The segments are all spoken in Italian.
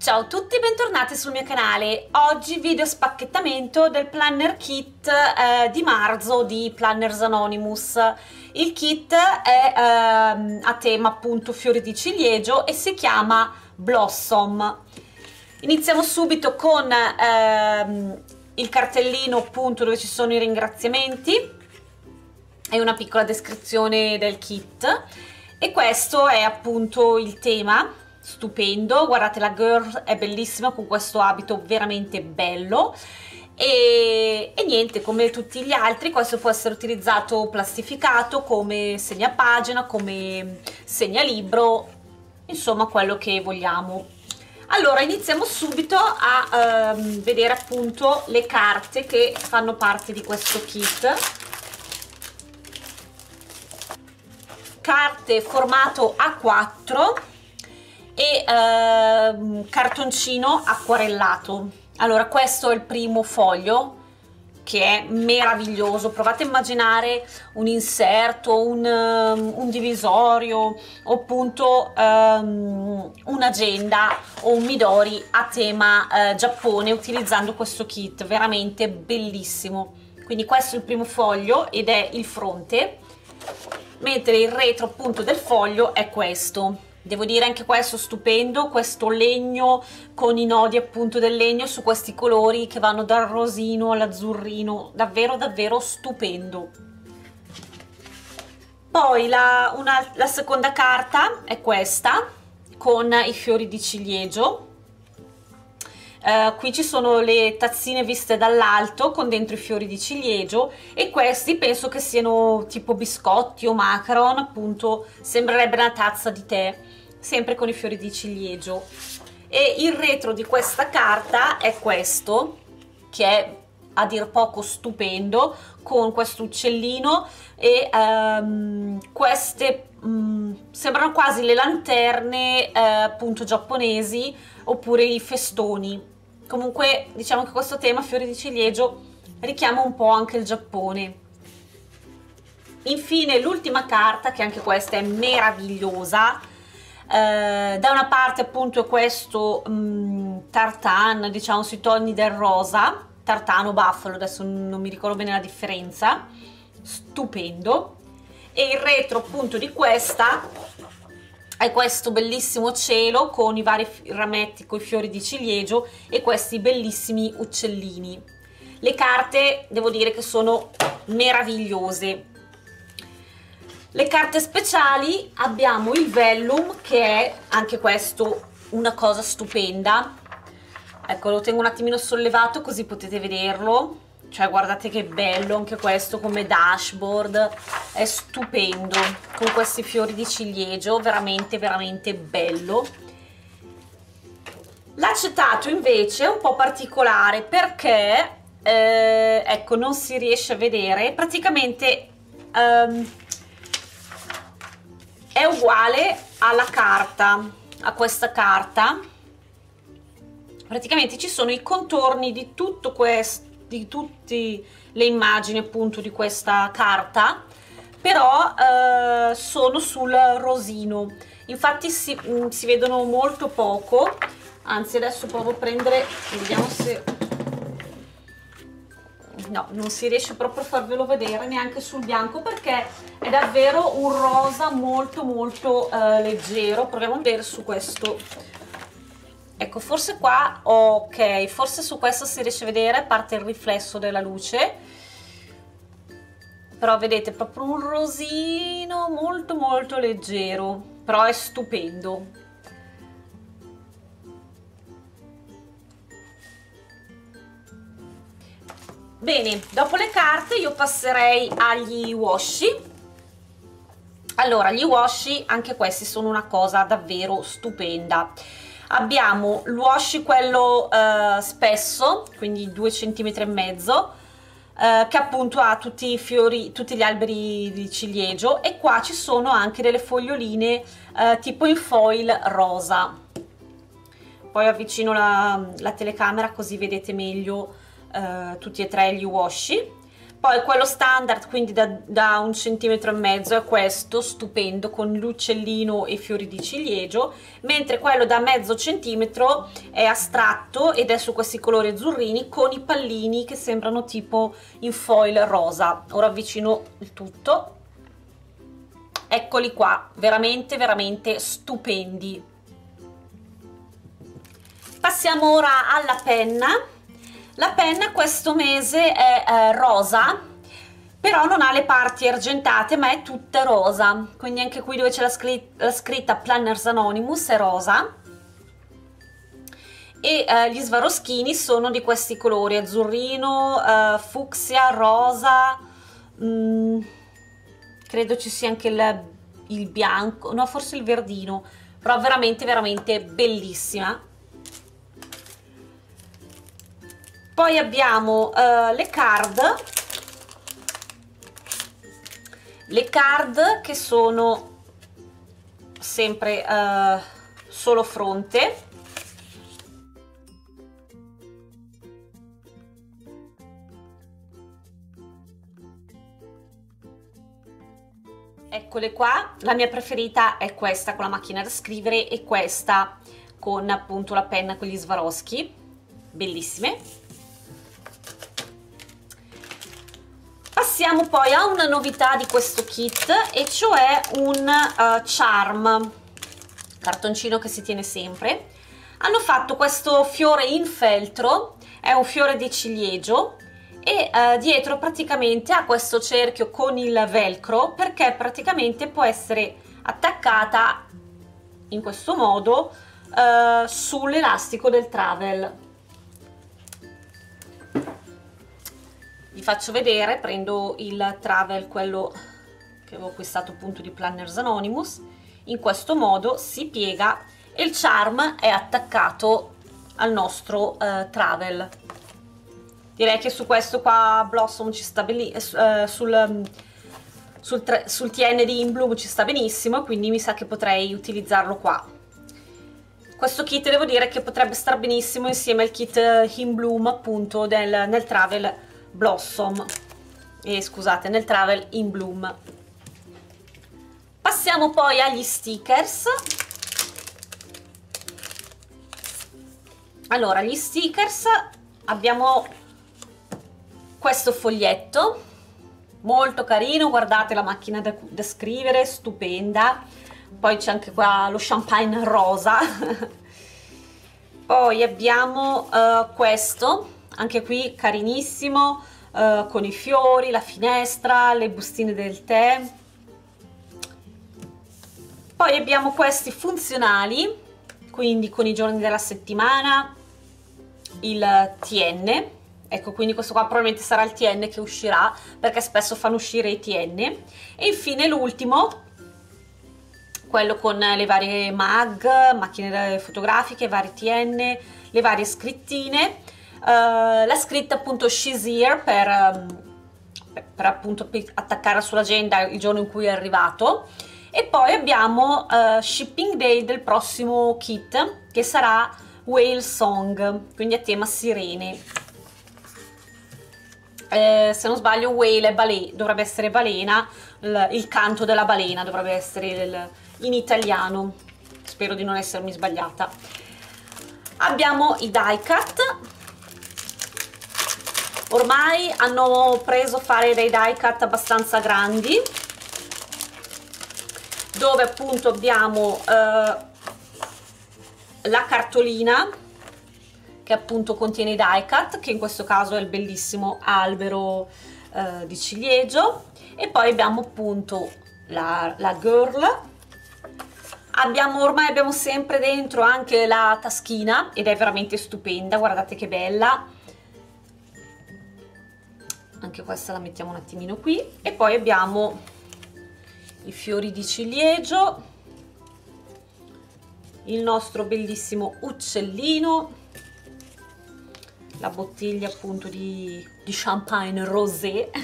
Ciao a tutti, bentornati sul mio canale. Oggi video spacchettamento del planner kit eh, di marzo di Planners Anonymous. Il kit è eh, a tema appunto fiori di ciliegio e si chiama Blossom. Iniziamo subito con ehm, il cartellino appunto dove ci sono i ringraziamenti e una piccola descrizione del kit e questo è appunto il tema stupendo. Guardate la girl è bellissima con questo abito veramente bello. E, e, niente come tutti gli altri questo può essere utilizzato plastificato come segnapagina come segnalibro insomma quello che vogliamo. Allora iniziamo subito a ehm, vedere appunto le carte che fanno parte di questo kit. Carte formato A4 e ehm, cartoncino acquarellato. Allora questo è il primo foglio che è meraviglioso. Provate a immaginare un inserto un, um, un divisorio o appunto um, un'agenda o un midori a tema uh, Giappone utilizzando questo kit. Veramente bellissimo. Quindi questo è il primo foglio ed è il fronte mentre il retro appunto del foglio è questo Devo dire anche questo stupendo, questo legno con i nodi appunto del legno su questi colori che vanno dal rosino all'azzurrino, davvero davvero stupendo. Poi la, una, la seconda carta è questa, con i fiori di ciliegio, Uh, qui ci sono le tazzine viste dall'alto con dentro i fiori di ciliegio e questi penso che siano tipo biscotti o macaron appunto sembrerebbe una tazza di tè sempre con i fiori di ciliegio. E il retro di questa carta è questo che è a dir poco stupendo con questo uccellino e um, queste um, sembrano quasi le lanterne eh, appunto giapponesi oppure i festoni. Comunque diciamo che questo tema fiori di ciliegio richiama un po' anche il Giappone. Infine l'ultima carta che anche questa è meravigliosa eh, da una parte appunto questo mh, mm, tartan diciamo sui toni del rosa tartano buffalo adesso non mi ricordo bene la differenza. Stupendo. E il retro appunto di questa è questo bellissimo cielo con i vari rametti con i fiori di ciliegio e questi bellissimi uccellini. Le carte devo dire che sono meravigliose. Le carte speciali abbiamo il vellum che è anche questo una cosa stupenda ecco lo tengo un attimino sollevato così potete vederlo. Cioè guardate che bello anche questo come dashboard. È stupendo con questi fiori di ciliegio veramente veramente bello. L'acetato invece è un po' particolare perché eh, ecco non si riesce a vedere. Praticamente um, è uguale alla carta a questa carta praticamente ci sono i contorni di tutto questo di tutte le immagini appunto di questa carta però eh, sono sul rosino. Infatti si, mm, si vedono molto poco. Anzi adesso provo a prendere vediamo se no, non si riesce proprio a farvelo vedere neanche sul bianco perché è davvero un rosa molto molto eh, leggero. Proviamo a vedere su questo ecco forse qua ok forse su questo si riesce a vedere parte il riflesso della luce. Però vedete proprio un rosino molto molto leggero però è stupendo. Bene dopo le carte io passerei agli washi. Allora gli washi anche questi sono una cosa davvero stupenda abbiamo il washi quello eh, spesso quindi 2 cm e mezzo eh, che appunto ha tutti i fiori tutti gli alberi di ciliegio. E qua ci sono anche delle foglioline eh, tipo in foil rosa. Poi avvicino la, la telecamera così vedete meglio eh, tutti e tre gli washi poi quello standard quindi da, da, un centimetro e mezzo è questo stupendo con l'uccellino e fiori di ciliegio mentre quello da mezzo centimetro è astratto ed è su questi colori azzurrini con i pallini che sembrano tipo in foil rosa. Ora avvicino il tutto. Eccoli qua veramente veramente stupendi. Passiamo ora alla penna la penna questo mese è eh, rosa, però non ha le parti argentate, ma è tutta rosa. Quindi anche qui dove c'è la, scri la, scritta Planners Anonymous è rosa. E eh, gli svaroschini sono di questi colori, azzurrino, eh, fucsia, rosa, mm, credo ci sia anche il, il bianco, no forse il verdino, però veramente veramente bellissima poi abbiamo uh, le card. Le card che sono sempre uh, solo fronte. Eccole qua. La mia preferita è questa con la macchina da scrivere e questa con appunto la penna con gli Swarovski. Bellissime Passiamo poi a una novità di questo kit e cioè un uh, charm, cartoncino che si tiene sempre. Hanno fatto questo fiore in feltro, è un fiore di ciliegio e uh, dietro praticamente ha questo cerchio con il velcro perché praticamente può essere attaccata in questo modo uh, sull'elastico del travel faccio vedere prendo il travel quello che avevo acquistato appunto di Planners Anonymous. In questo modo si piega e il charm è attaccato al nostro uh, travel. Direi che su questo qua Blossom ci sta benissimo uh, sul, um, sul, sul TN di In Bloom ci sta benissimo quindi mi sa che potrei utilizzarlo qua. Questo kit devo dire che potrebbe star benissimo insieme al kit In Bloom appunto del, nel travel Blossom. E scusate nel Travel in Bloom. Passiamo poi agli stickers. Allora gli stickers abbiamo questo foglietto. Molto carino guardate la macchina da, da scrivere stupenda. Poi c'è anche qua lo champagne rosa. Poi abbiamo uh, questo anche qui carinissimo, uh, con i fiori, la finestra, le bustine del tè. Poi abbiamo questi funzionali, quindi con i giorni della settimana, il TN, ecco quindi questo qua probabilmente sarà il TN che uscirà perché spesso fanno uscire i TN e infine l'ultimo quello con le varie mag, macchine fotografiche, vari TN, le varie scrittine Uh, la scritta appunto She's Here per, um, per appunto attaccare sull'agenda il giorno in cui è arrivato. E poi abbiamo uh, Shipping Day del prossimo kit che sarà Whale Song quindi a tema sirene. Eh, se non sbaglio whale è balena, dovrebbe essere balena il, il, canto della balena dovrebbe essere il, in italiano. Spero di non essermi sbagliata. Abbiamo i die cut ormai hanno preso fare dei die cut abbastanza grandi dove appunto abbiamo eh, la cartolina che appunto contiene i die cut che in questo caso è il bellissimo albero eh, di ciliegio. E poi abbiamo appunto la, la girl. Abbiamo ormai abbiamo sempre dentro anche la taschina ed è veramente stupenda guardate che bella anche questa la mettiamo un attimino qui. E poi abbiamo i fiori di ciliegio il nostro bellissimo uccellino la bottiglia appunto di, di champagne rosé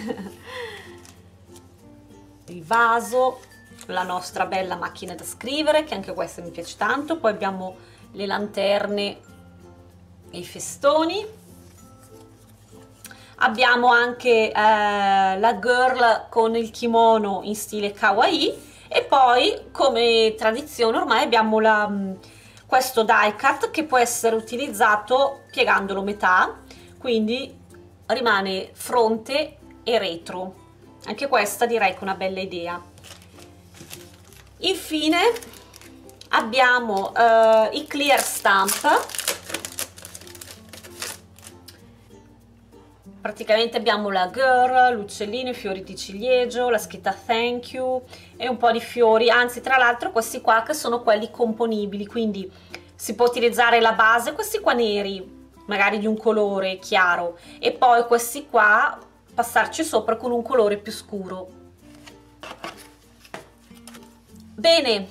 il vaso la nostra bella macchina da scrivere che anche questa mi piace tanto. Poi abbiamo le lanterne e i festoni abbiamo anche eh, la girl con il kimono in stile kawaii e poi come tradizione ormai abbiamo la, mm, questo die cut che può essere utilizzato piegandolo metà quindi rimane fronte e retro. Anche questa direi che è una bella idea. Infine abbiamo uh, i clear stamp praticamente abbiamo la girl, l'uccellino, i fiori di ciliegio, la scritta thank you e un po' di fiori, anzi tra l'altro questi qua che sono quelli componibili, quindi si può utilizzare la base, questi qua neri, magari di un colore chiaro, e poi questi qua passarci sopra con un colore più scuro. Bene,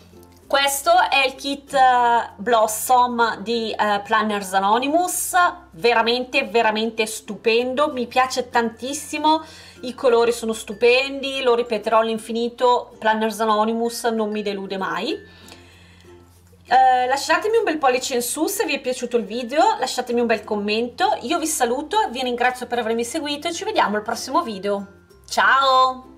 questo è il kit uh, Blossom di uh, Planners Anonymous, veramente veramente stupendo, mi piace tantissimo, i colori sono stupendi, lo ripeterò all'infinito, Planners Anonymous non mi delude mai. Uh, lasciatemi un bel pollice in su se vi è piaciuto il video, lasciatemi un bel commento, io vi saluto, vi ringrazio per avermi seguito e ci vediamo al prossimo video. Ciao!